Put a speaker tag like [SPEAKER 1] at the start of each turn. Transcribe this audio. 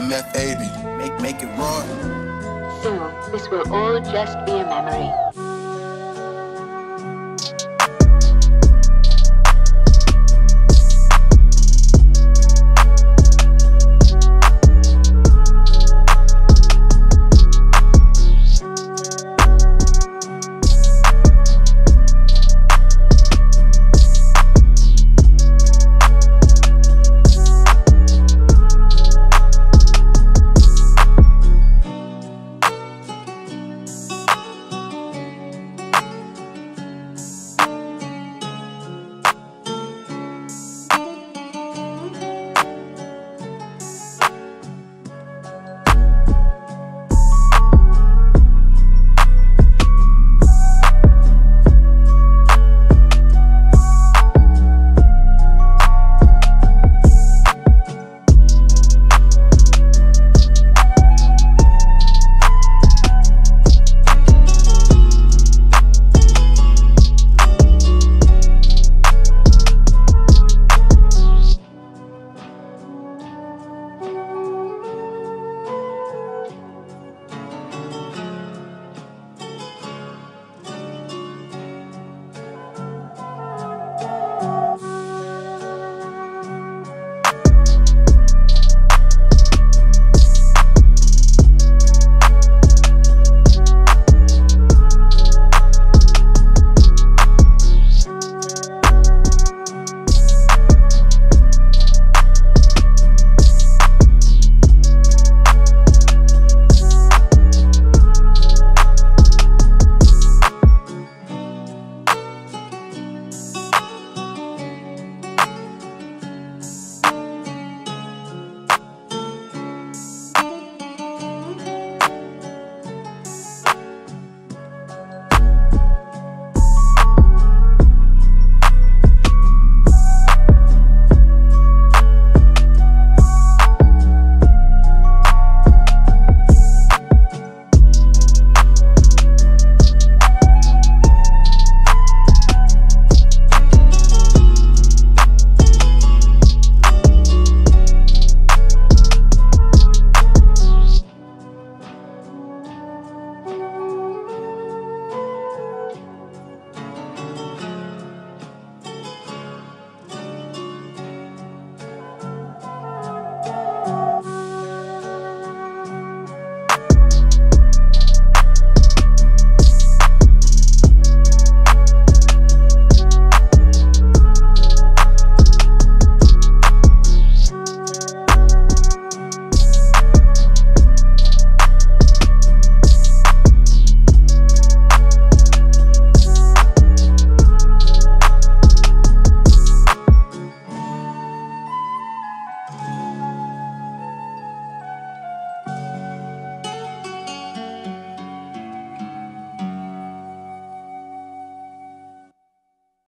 [SPEAKER 1] MF80, make, make it raw.
[SPEAKER 2] Soon, this will all just be a memory.